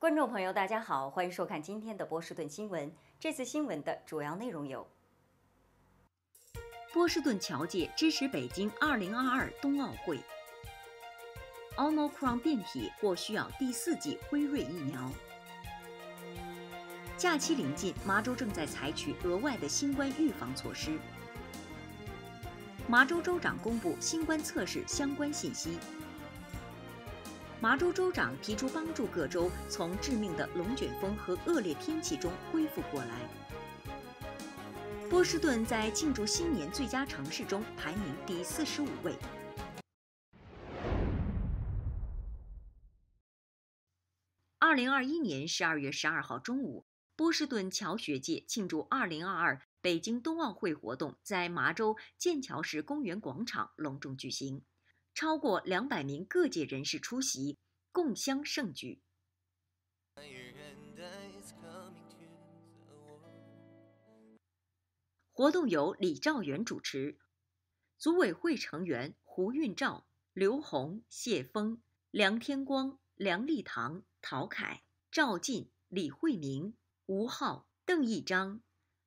观众朋友，大家好，欢迎收看今天的波士顿新闻。这次新闻的主要内容有：波士顿侨界支持北京2022冬奥会；Omicron 变体或需要第四剂辉瑞疫苗。假期临近，麻州正在采取额外的新冠预防措施。麻州州长公布新冠测试相关信息。麻州州长提出帮助各州从致命的龙卷风和恶劣天气中恢复过来。波士顿在庆祝新年最佳城市中排名第四十五位。二零二一年十二月十二号中午，波士顿侨学界庆祝二零二二北京冬奥会活动在麻州剑桥市公园广场隆重举行。超过两百名各界人士出席，共襄盛举。活动由李兆元主持，组委会成员胡运照、刘红、谢峰、梁天光、梁立堂、陶凯、赵进、李慧明、吴浩、邓义章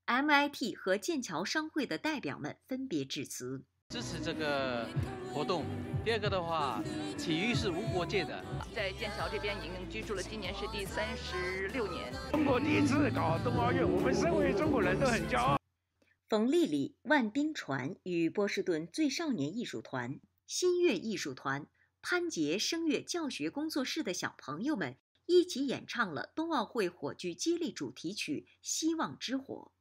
，MIT 和剑桥商会的代表们分别致辞，支持这个活动。第二个的话，体育是无国界的。在剑桥这边已经居住了，今年是第三十六年。中国第一次搞冬奥运，我们身为中国人都很骄傲。冯丽丽、万冰船与波士顿最少年艺术团、新月艺术团、潘杰声乐教学工作室的小朋友们一起演唱了冬奥会火炬接力主题曲《希望之火》。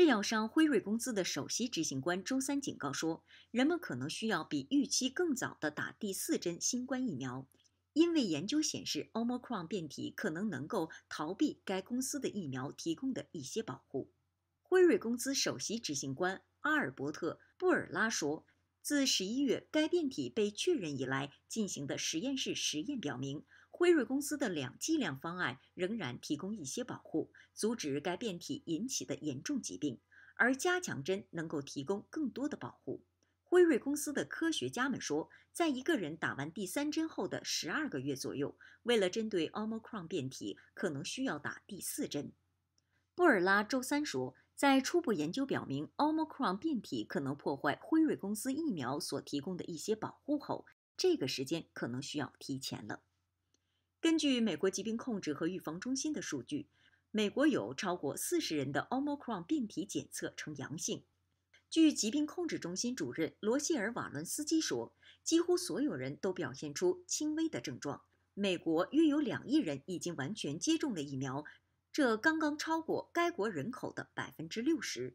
制药商辉瑞公司的首席执行官周三警告说，人们可能需要比预期更早地打第四针新冠疫苗，因为研究显示，Omicron 变体可能能够逃避该公司的疫苗提供的一些保护。辉瑞公司首席执行官阿尔伯特·布尔拉说。自十一月该变体被确认以来进行的实验室实验表明，辉瑞公司的两剂量方案仍然提供一些保护，阻止该变体引起的严重疾病，而加强针能够提供更多的保护。辉瑞公司的科学家们说，在一个人打完第三针后的十二个月左右，为了针对 Omicron 变体，可能需要打第四针。布尔拉周三说。在初步研究表明，Omicron 变体可能破坏辉瑞公司疫苗所提供的一些保护后，这个时间可能需要提前了。根据美国疾病控制和预防中心的数据，美国有超过四十人的 Omicron 变体检测呈阳性。据疾病控制中心主任罗谢尔·瓦伦斯基说，几乎所有人都表现出轻微的症状。美国约有两亿人已经完全接种了疫苗。这刚刚超过该国人口的百分之六十。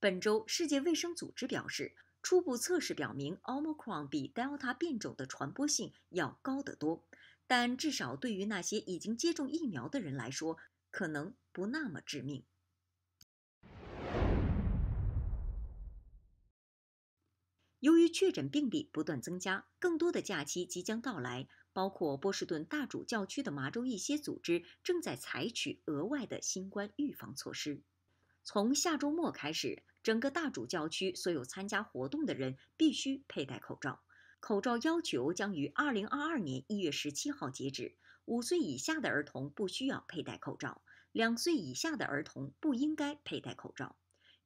本周，世界卫生组织表示，初步测试表明，Omicron 比 Delta 变种的传播性要高得多，但至少对于那些已经接种疫苗的人来说，可能不那么致命。由于确诊病例不断增加，更多的假期即将到来。包括波士顿大主教区的麻州一些组织正在采取额外的新冠预防措施。从下周末开始，整个大主教区所有参加活动的人必须佩戴口罩。口罩要求将于2022年1月17号截止。五岁以下的儿童不需要佩戴口罩，两岁以下的儿童不应该佩戴口罩。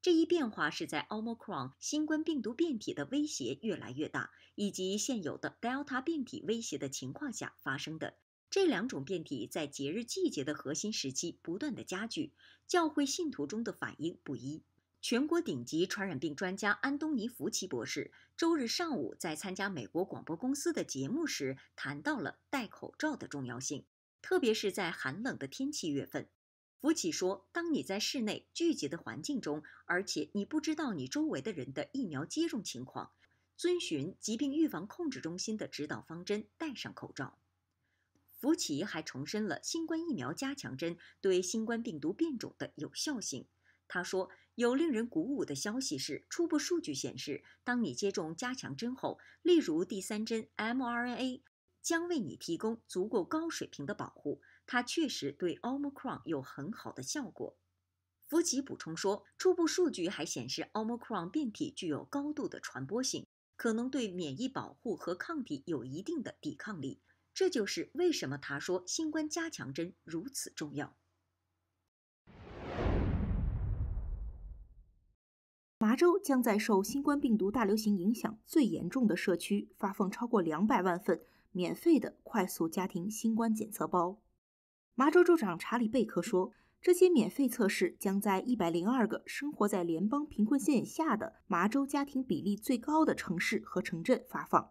这一变化是在 Omicron 新冠病毒变体的威胁越来越大，以及现有的 Delta 变体威胁的情况下发生的。这两种变体在节日季节的核心时期不断的加剧，教会信徒中的反应不一。全国顶级传染病专家安东尼·福奇博士周日上午在参加美国广播公司的节目时谈到了戴口罩的重要性，特别是在寒冷的天气月份。福奇说：“当你在室内聚集的环境中，而且你不知道你周围的人的疫苗接种情况，遵循疾病预防控制中心的指导方针，戴上口罩。”福奇还重申了新冠疫苗加强针对新冠病毒变种的有效性。他说：“有令人鼓舞的消息是，初步数据显示，当你接种加强针后，例如第三针 mRNA，将为你提供足够高水平的保护。它确实对 Omicron 有很好的效果。福奇补充说，初步数据还显示 Omicron 变体具有高度的传播性，可能对免疫保护和抗体有一定的抵抗力。这就是为什么他说新冠加强针如此重要。麻州将在受新冠病毒大流行影响最严重的社区发放超过两百万份免费的快速家庭新冠检测包。麻州州长查理·贝克说，这些免费测试将在一百零二个生活在联邦贫困线以下的麻州家庭比例最高的城市和城镇发放。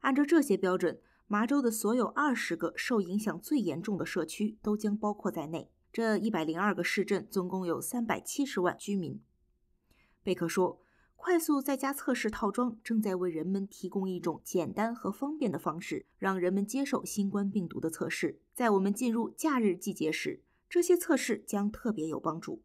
按照这些标准，麻州的所有二十个受影响最严重的社区都将包括在内。这一百零二个市镇总共有三百七十万居民。贝克说：“快速在家测试套装正在为人们提供一种简单和方便的方式，让人们接受新冠病毒的测试。在我们进入假日季节时，这些测试将特别有帮助。”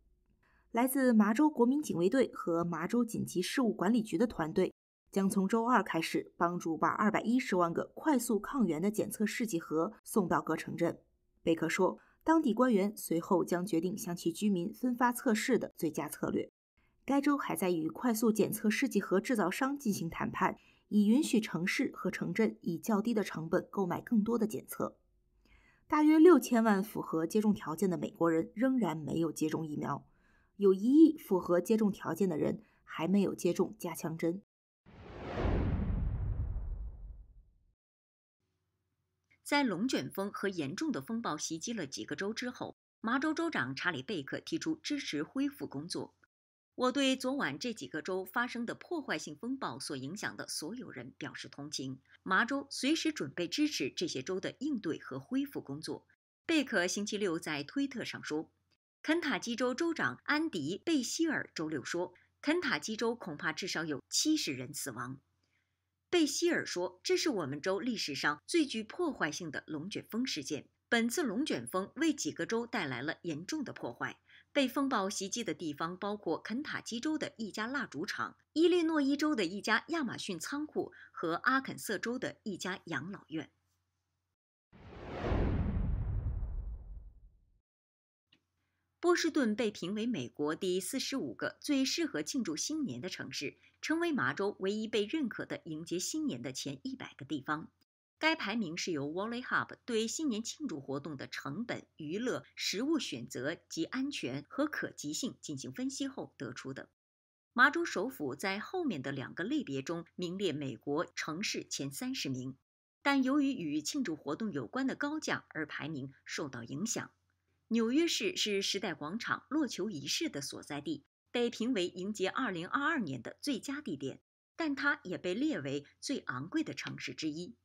来自麻州国民警卫队和麻州紧急事务管理局的团队将从周二开始帮助把二百一十万个快速抗原的检测试剂盒送到各城镇。贝克说：“当地官员随后将决定向其居民分发测试的最佳策略。”该州还在与快速检测试剂盒制造商进行谈判，以允许城市和城镇以较低的成本购买更多的检测。大约六千万符合接种条件的美国人仍然没有接种疫苗，有一亿符合接种条件的人还没有接种加强针。在龙卷风和严重的风暴袭击了几个州之后，麻州州长查理·贝克提出支持恢复工作。我对昨晚这几个州发生的破坏性风暴所影响的所有人表示同情。麻州随时准备支持这些州的应对和恢复工作。贝克星期六在推特上说。肯塔基州州长安迪·贝希尔周六说，肯塔基州恐怕至少有七十人死亡。贝希尔说，这是我们州历史上最具破坏性的龙卷风事件。本次龙卷风为几个州带来了严重的破坏。被风暴袭击的地方包括肯塔基州的一家蜡烛厂、伊利诺伊州的一家亚马逊仓库和阿肯色州的一家养老院。波士顿被评为美国第四十五个最适合庆祝新年的城市，成为麻州唯一被认可的迎接新年的前一百个地方。该排名是由 Wally Hub 对新年庆祝活动的成本、娱乐、食物选择及安全和可及性进行分析后得出的。麻州首府在后面的两个类别中名列美国城市前三十名，但由于与庆祝活动有关的高价而排名受到影响。纽约市是时代广场落球仪式的所在地，被评为迎接2022年的最佳地点，但它也被列为最昂贵的城市之一。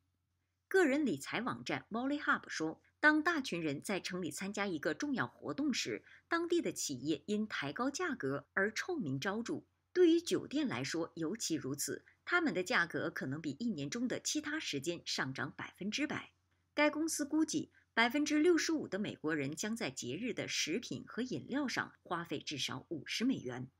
个人理财网站 Molly Hub 说，当大群人在城里参加一个重要活动时，当地的企业因抬高价格而臭名昭著。对于酒店来说尤其如此，他们的价格可能比一年中的其他时间上涨百分之百。该公司估计，百分之六十五的美国人将在节日的食品和饮料上花费至少五十美元。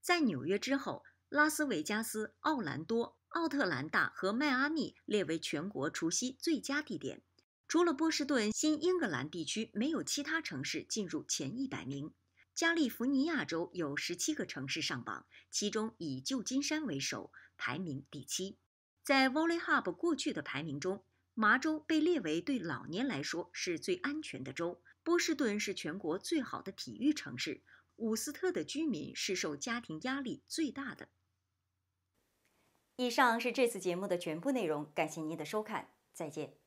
在纽约之后，拉斯维加斯、奥兰多。奥特兰大和迈阿密列为全国除夕最佳地点。除了波士顿，新英格兰地区没有其他城市进入前一百名。加利福尼亚州有十七个城市上榜，其中以旧金山为首，排名第七。在 Volley Hub 过去的排名中，麻州被列为对老年来说是最安全的州。波士顿是全国最好的体育城市。伍斯特的居民是受家庭压力最大的。以上是这次节目的全部内容，感谢您的收看，再见。